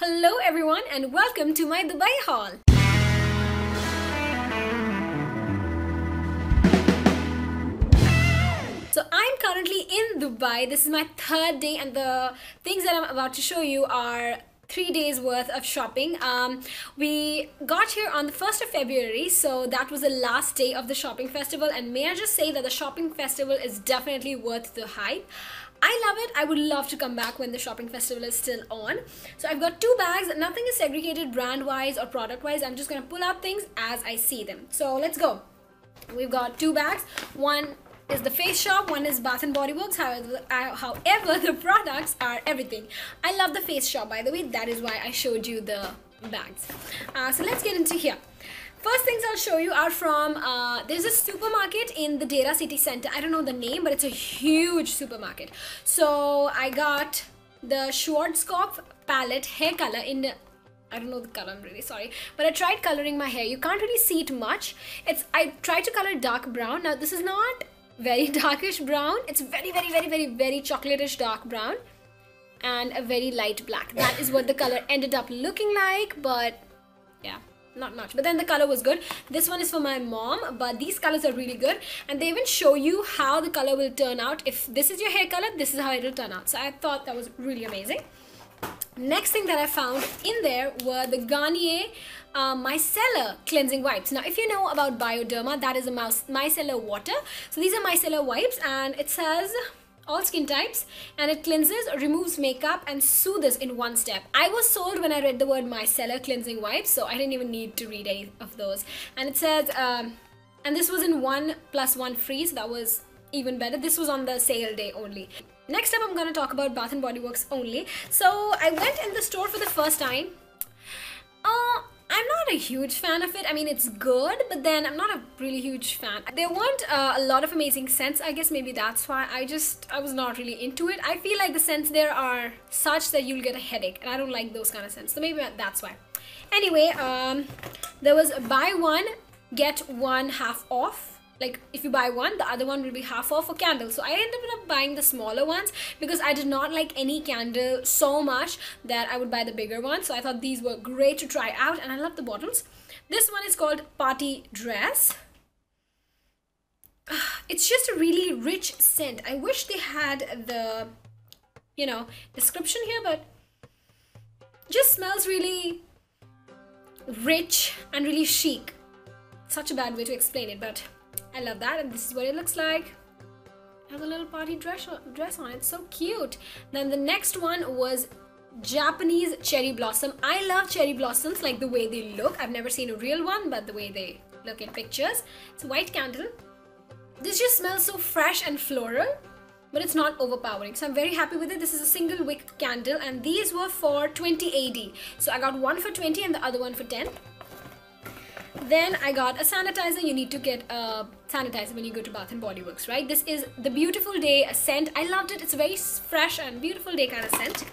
Hello everyone and welcome to my Dubai haul. So I'm currently in Dubai. This is my third day and the things that I'm about to show you are three days worth of shopping. Um, we got here on the 1st of February, so that was the last day of the shopping festival. And may I just say that the shopping festival is definitely worth the hype. I love it. I would love to come back when the shopping festival is still on. So I've got two bags. Nothing is segregated brand wise or product wise. I'm just going to pull out things as I see them. So let's go. We've got two bags. One is the face shop one is bath and body works however, uh, however the products are everything i love the face shop by the way that is why i showed you the bags uh, so let's get into here First things I'll show you are from, uh, there's a supermarket in the Deira City Center. I don't know the name, but it's a huge supermarket. So I got the Schwarzkopf palette hair color in I don't know the color, I'm really sorry. But I tried coloring my hair. You can't really see it much. It's I tried to color dark brown. Now this is not very darkish brown. It's very, very, very, very, very chocolatish dark brown and a very light black. That is what the color ended up looking like, but yeah not much. But then the color was good. This one is for my mom but these colors are really good. And they even show you how the color will turn out. If this is your hair color this is how it will turn out. So i thought that was really amazing next thing that i found in there were the garnier uh, micellar cleansing wipes now if you know about bioderma that is a mouse micellar water so these are micellar wipes and it says all skin types and it cleanses, removes makeup and soothes in one step. I was sold when I read the word micellar cleansing wipes so I didn't even need to read any of those. And it says, um, and this was in one plus one free so that was even better. This was on the sale day only. Next up I'm to talk about Bath & Body Works only. So I went in the store for the first time. Uh, I'm not a huge fan of it. I mean, it's good, but then I'm not a really huge fan. There weren't uh, a lot of amazing scents. I guess maybe that's why I just, I was not really into it. I feel like the scents there are such that you'll get a headache, and I don't like those kind of scents. So maybe that's why. Anyway, um, there was buy one, get one half off like if you buy one the other one will be half off a candle. So i ended up buying the smaller ones because i did not like any candle so much that i would buy the bigger one so i thought these were great to try out and i love the bottles. This one is called party dress. It's just a really rich scent. I wish they had the you know description here but just smells really rich and really chic. Such a bad way to explain it but I love that and this is what it looks like. Has a little party dress, dress on It's So cute. Then the next one was Japanese cherry blossom. I love cherry blossoms like the way they look. I've never seen a real one but the way they look in pictures. It's a white candle. This just smells so fresh and floral but it's not overpowering so i'm very happy with it this is a single wick candle and these were for 20 AD so i got one for 20 and the other one for 10 then I got a sanitizer. You need to get a sanitizer when you go to Bath and Body Works, right? This is the Beautiful Day scent. I loved it. It's a very fresh and beautiful day kind of scent.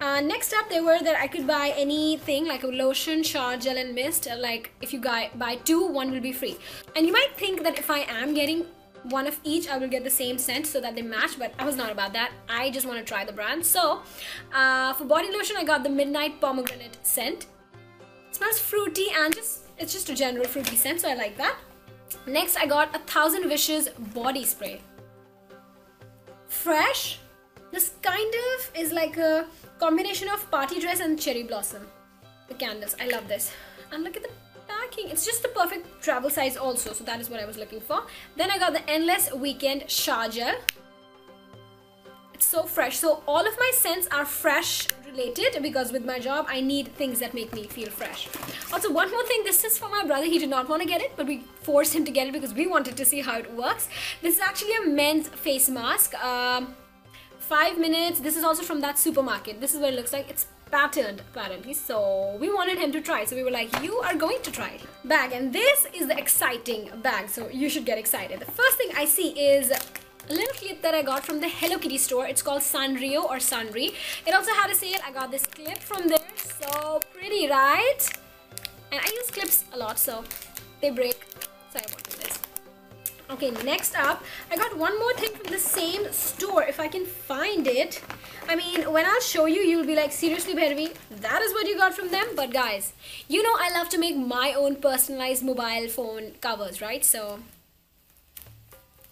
Uh, next up, they were that I could buy anything like a lotion, shower gel, and mist. Like if you buy two, one will be free. And you might think that if I am getting one of each, I will get the same scent so that they match. But I was not about that. I just want to try the brand. So uh, for body lotion, I got the Midnight Pomegranate scent. It smells fruity and just it's just a general fruity scent, so I like that. Next, I got a Thousand Wishes body spray. Fresh. This kind of is like a combination of party dress and cherry blossom. The candles. I love this. And look at the packing. It's just the perfect travel size also. So that is what I was looking for. Then I got the Endless Weekend. It's so fresh. So all of my scents are fresh related because with my job I need things that make me feel fresh. Also one more thing, this is for my brother. He did not want to get it but we forced him to get it because we wanted to see how it works. This is actually a men's face mask. Um, five minutes. This is also from that supermarket. This is what it looks like. It's patterned apparently so we wanted him to try so we were like you are going to try bag and this is the exciting bag so you should get excited the first thing I see is a little clip that I got from the Hello Kitty store. It's called Sanrio or Sunri. It also had a sale. I got this clip from there. So pretty, right? And I use clips a lot, so they break. So I wanted this. Okay, next up, I got one more thing from the same store. If I can find it. I mean, when I'll show you, you'll be like, seriously, Bhairavi, that is what you got from them? But guys, you know I love to make my own personalized mobile phone covers, right? So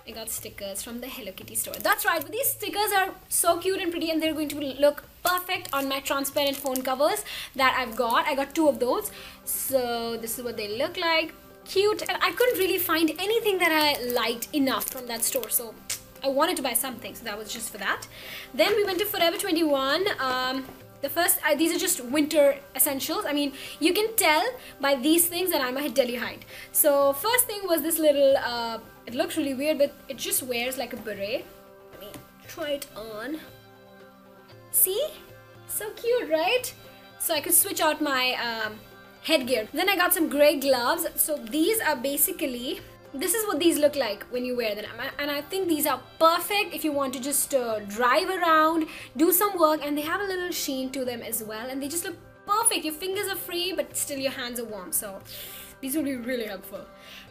I got stickers from the Hello Kitty store. That's right, but these stickers are so cute and pretty and they're going to look perfect on my transparent phone covers that I've got. I got two of those. So this is what they look like. Cute. And I couldn't really find anything that I liked enough from that store. So I wanted to buy something. So that was just for that. Then we went to Forever 21. Um, the first, uh, these are just winter essentials. I mean, you can tell by these things that I'm a Delhiite. So first thing was this little, uh, it looks really weird, but it just wears like a beret. Let me try it on. See? So cute, right? So I could switch out my um, headgear. Then I got some gray gloves. So these are basically this is what these look like when you wear them. And I think these are perfect if you want to just uh, drive around do some work and they have a little sheen to them as well. And they just look perfect. Your fingers are free but still your hands are warm. So these will be really helpful.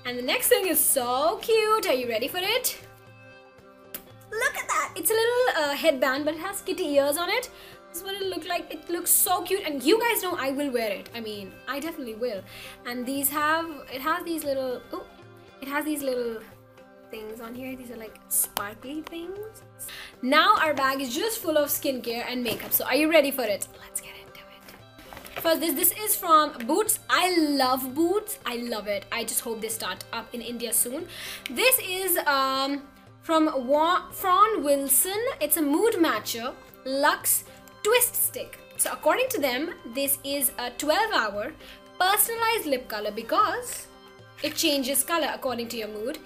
And the next thing is so cute. Are you ready for it? Look at that. It's a little uh, headband but it has kitty ears on it. This is what it looks like. It looks so cute. And you guys know I will wear it. I mean I definitely will. And these have it has these little oh it has these little things on here. These are like sparkly things. Now our bag is just full of skincare and makeup so are you ready for it? Let's get into it. First this this is from boots. I love boots. I love it. I just hope they start up in india soon. This is um from Wa Fran Wilson. It's a mood matcher luxe twist stick. So according to them this is a 12 hour personalized lip color because it changes color according to your mood.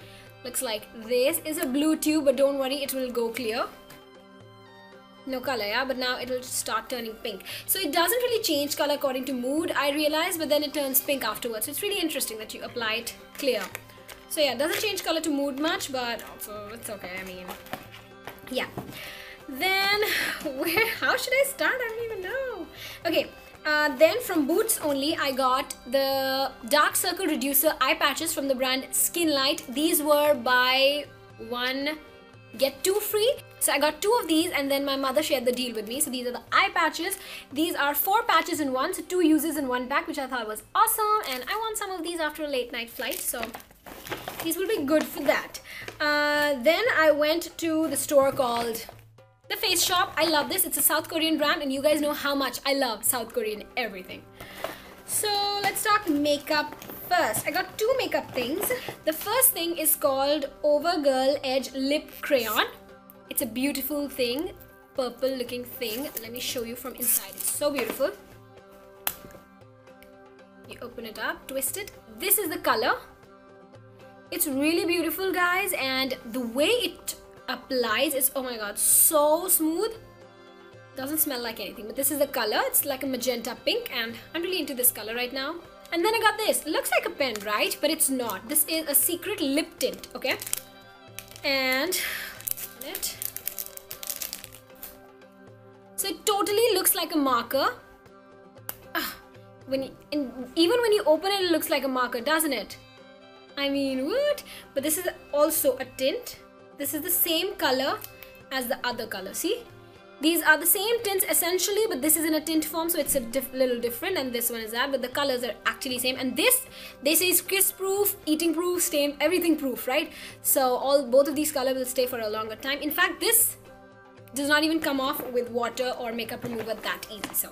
Looks like this is a blue tube, but don't worry, it will go clear. No color, yeah, but now it'll start turning pink. So it doesn't really change color according to mood, I realize, but then it turns pink afterwards. So it's really interesting that you apply it clear. So yeah, doesn't change color to mood much, but also it's okay, I mean, yeah. Then, where, how should I start? I don't even know. Okay, uh, then from Boots only, I got the Dark Circle Reducer eye patches from the brand Skinlight. These were buy one, get two free. So I got two of these and then my mother shared the deal with me. So these are the eye patches. These are four patches in one, so two uses in one pack, which I thought was awesome. And I want some of these after a late night flight, so these will be good for that. Uh, then I went to the store called the Face Shop, I love this. It's a South Korean brand and you guys know how much I love South Korean everything. So let's talk makeup first. I got two makeup things. The first thing is called Overgirl Edge Lip Crayon. It's a beautiful thing, purple looking thing. Let me show you from inside. It's so beautiful. You open it up, twist it. This is the color. It's really beautiful guys and the way it applies it's oh my god so smooth. Doesn't smell like anything but this is the color. It's like a magenta pink and I'm really into this color right now. And then I got this. It looks like a pen right? But it's not. This is a secret lip tint okay? And it. So it totally looks like a marker. Ah, when you, even when you open it it looks like a marker doesn't it? I mean what? But this is also a tint this is the same color as the other color. See? These are the same tints essentially, but this is in a tint form, so it's a diff little different, and this one is that, but the colors are actually same. And this, they say is kiss proof, eating proof, stain, everything proof, right? So all both of these colors will stay for a longer time. In fact, this does not even come off with water or makeup remover that easy. So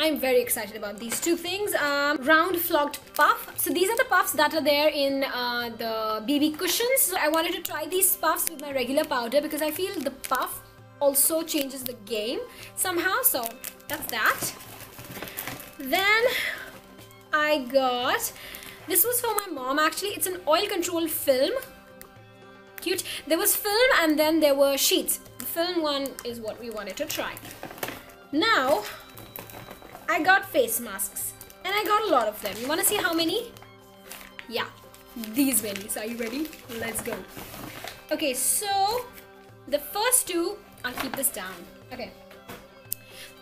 I'm very excited about these two things. Um, round flocked puff. So these are the puffs that are there in uh, the BB cushions. So I wanted to try these puffs with my regular powder because I feel the puff also changes the game somehow. So that's that. Then I got, this was for my mom actually. It's an oil control film. Cute. There was film and then there were sheets. The film one is what we wanted to try. Now, I got face masks and I got a lot of them. You want to see how many? Yeah, these many. So are you ready? Let's go. Okay, so the first two, I'll keep this down. Okay.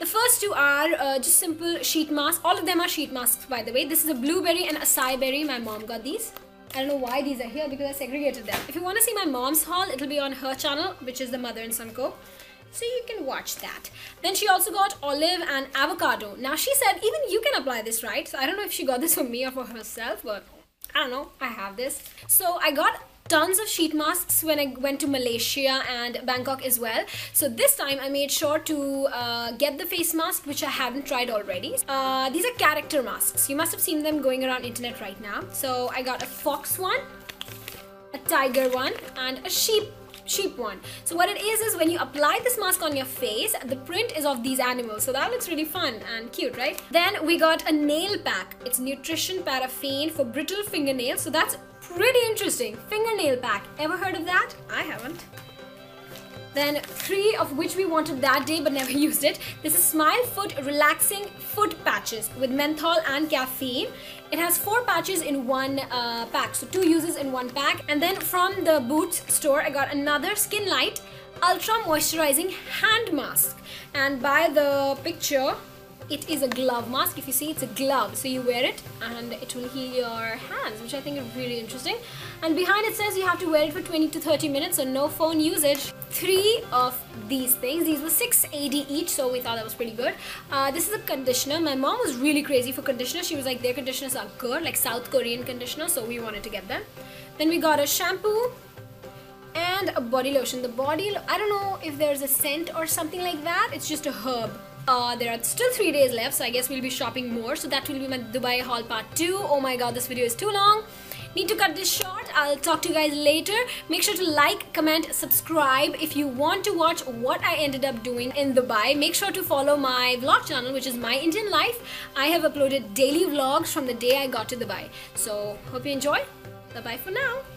The first two are uh, just simple sheet masks. All of them are sheet masks, by the way. This is a blueberry and acai berry. My mom got these. I don't know why these are here because I segregated them. If you want to see my mom's haul, it'll be on her channel, which is the Mother and Son Co. so you can watch that. Then she also got olive and avocado. Now she said even you can apply this, right? So I don't know if she got this for me or for herself, but I don't know. I have this. So I got tons of sheet masks when I went to Malaysia and Bangkok as well. So this time I made sure to uh, get the face mask which I haven't tried already. Uh, these are character masks. You must have seen them going around internet right now. So I got a fox one, a tiger one and a sheep sheep one. So what it is is when you apply this mask on your face, the print is of these animals. So that looks really fun and cute, right? Then we got a nail pack. It's nutrition paraffin for brittle fingernails. So that's pretty interesting. Fingernail pack. Ever heard of that? I haven't. Then three of which we wanted that day but never used it. This is Smile Foot Relaxing Foot Patches with menthol and caffeine. It has four patches in one uh, pack, so two uses in one pack. And then from the Boots store, I got another Skin Light Ultra Moisturizing Hand Mask. And by the picture, it is a glove mask. If you see it's a glove. So you wear it and it will heal your hands which I think is really interesting. And behind it says you have to wear it for 20 to 30 minutes so no phone usage. Three of these things these were 680 each so we thought that was pretty good. Uh, this is a conditioner. My mom was really crazy for conditioner. She was like their conditioners are good like South Korean conditioner so we wanted to get them. Then we got a shampoo and a body lotion. The body I don't know if there's a scent or something like that. It's just a herb uh, there are still three days left, so I guess we'll be shopping more. So that will be my Dubai haul part 2. Oh my god, this video is too long. Need to cut this short. I'll talk to you guys later. Make sure to like, comment, subscribe. If you want to watch what I ended up doing in Dubai, make sure to follow my vlog channel, which is My Indian Life. I have uploaded daily vlogs from the day I got to Dubai. So, hope you enjoy. Bye-bye for now.